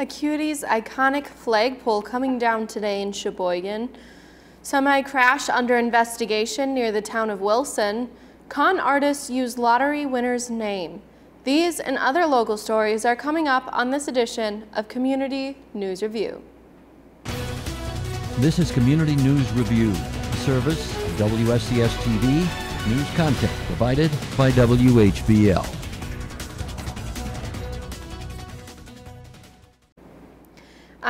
Acuity's iconic flagpole coming down today in Sheboygan. Semi crash under investigation near the town of Wilson. Con artists use lottery winner's name. These and other local stories are coming up on this edition of Community News Review. This is Community News Review, service of WSCS TV, news content provided by WHBL.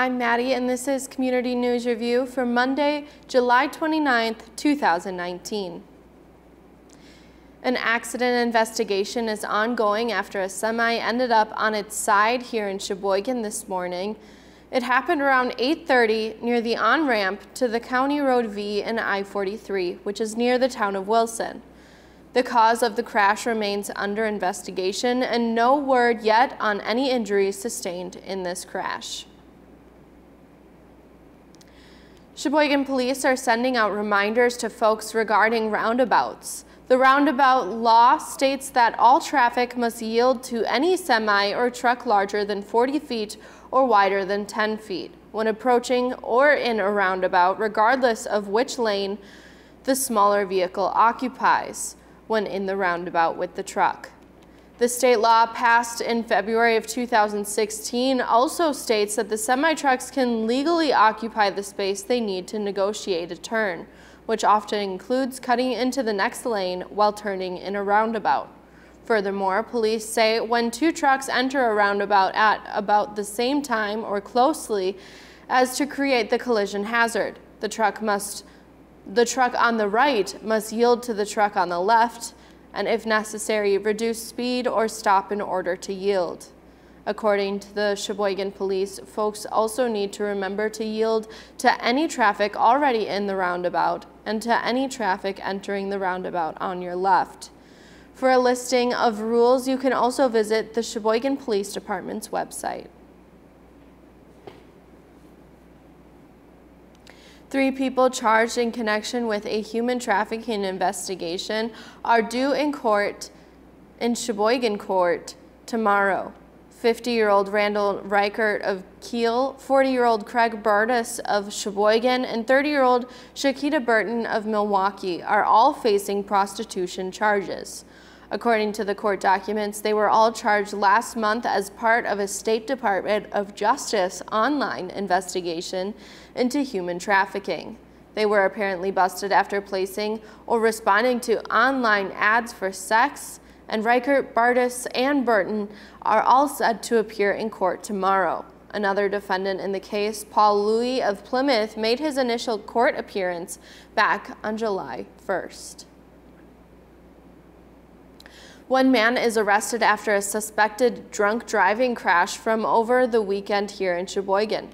I'm Maddie and this is Community News Review for Monday, July 29th, 2019. An accident investigation is ongoing after a semi ended up on its side here in Sheboygan this morning. It happened around 8.30 near the on-ramp to the County Road V and I-43, which is near the town of Wilson. The cause of the crash remains under investigation and no word yet on any injuries sustained in this crash. Sheboygan police are sending out reminders to folks regarding roundabouts. The roundabout law states that all traffic must yield to any semi or truck larger than 40 feet or wider than 10 feet when approaching or in a roundabout, regardless of which lane the smaller vehicle occupies when in the roundabout with the truck. The state law passed in February of 2016 also states that the semi-trucks can legally occupy the space they need to negotiate a turn, which often includes cutting into the next lane while turning in a roundabout. Furthermore, police say when two trucks enter a roundabout at about the same time or closely as to create the collision hazard, the truck must the truck on the right must yield to the truck on the left and if necessary, reduce speed or stop in order to yield. According to the Sheboygan Police, folks also need to remember to yield to any traffic already in the roundabout and to any traffic entering the roundabout on your left. For a listing of rules, you can also visit the Sheboygan Police Department's website. Three people charged in connection with a human trafficking investigation are due in court in Sheboygan Court tomorrow. 50-year-old Randall Reichert of Kiel, 40-year-old Craig Burtis of Sheboygan, and 30-year-old Shakita Burton of Milwaukee are all facing prostitution charges. According to the court documents, they were all charged last month as part of a State Department of Justice online investigation into human trafficking. They were apparently busted after placing or responding to online ads for sex, and Reichert, Bardis, and Burton are all set to appear in court tomorrow. Another defendant in the case, Paul Louis of Plymouth, made his initial court appearance back on July 1st. One man is arrested after a suspected drunk driving crash from over the weekend here in Sheboygan.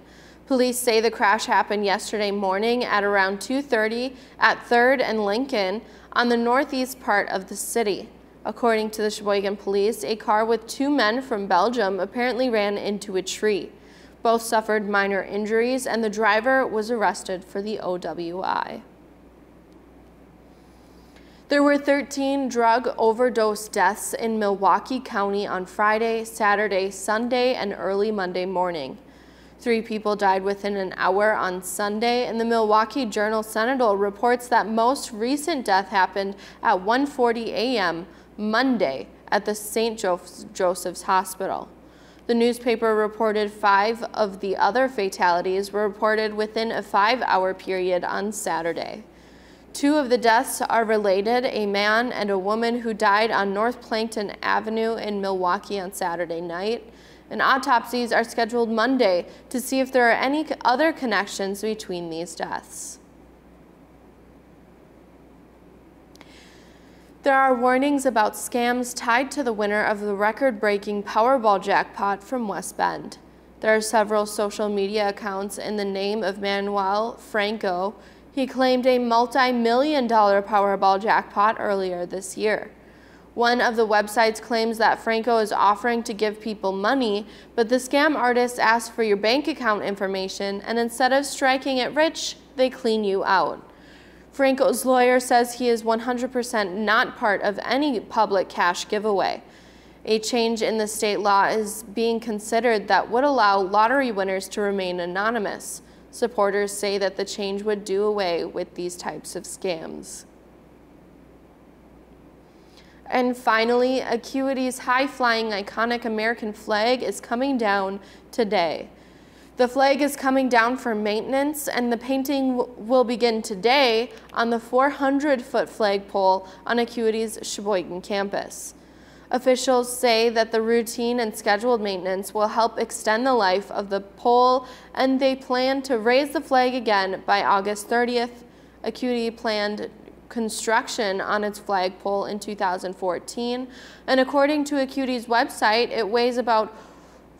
Police say the crash happened yesterday morning at around 2.30 at 3rd and Lincoln on the northeast part of the city. According to the Sheboygan police, a car with two men from Belgium apparently ran into a tree. Both suffered minor injuries and the driver was arrested for the OWI. There were 13 drug overdose deaths in Milwaukee County on Friday, Saturday, Sunday, and early Monday morning. Three people died within an hour on Sunday, and the Milwaukee Journal Sentinel reports that most recent death happened at 1.40 a.m. Monday at the St. Joseph's Hospital. The newspaper reported five of the other fatalities were reported within a five-hour period on Saturday. Two of the deaths are related, a man and a woman who died on North Plankinton Avenue in Milwaukee on Saturday night. And autopsies are scheduled Monday to see if there are any other connections between these deaths. There are warnings about scams tied to the winner of the record-breaking Powerball jackpot from West Bend. There are several social media accounts in the name of Manuel Franco he claimed a multi-million dollar Powerball jackpot earlier this year. One of the websites claims that Franco is offering to give people money, but the scam artist asks for your bank account information, and instead of striking it rich, they clean you out. Franco's lawyer says he is 100% not part of any public cash giveaway. A change in the state law is being considered that would allow lottery winners to remain anonymous. Supporters say that the change would do away with these types of scams. And finally, Acuity's high-flying iconic American flag is coming down today. The flag is coming down for maintenance and the painting will begin today on the 400-foot flagpole on Acuity's Sheboygan campus. Officials say that the routine and scheduled maintenance will help extend the life of the pole and they plan to raise the flag again by August 30th. Acuity planned construction on its flagpole in 2014 and according to Acuity's website it weighs about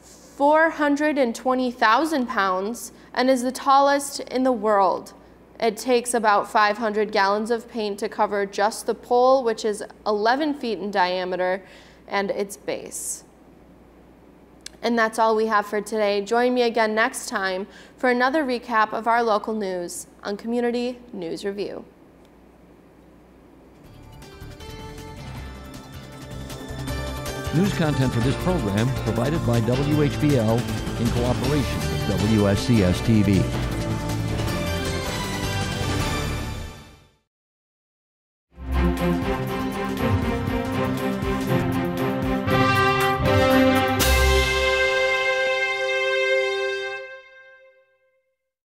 420,000 pounds and is the tallest in the world. It takes about 500 gallons of paint to cover just the pole, which is 11 feet in diameter, and its base. And that's all we have for today. Join me again next time for another recap of our local news on Community News Review. News content for this program provided by WHBL in cooperation with WSCS TV.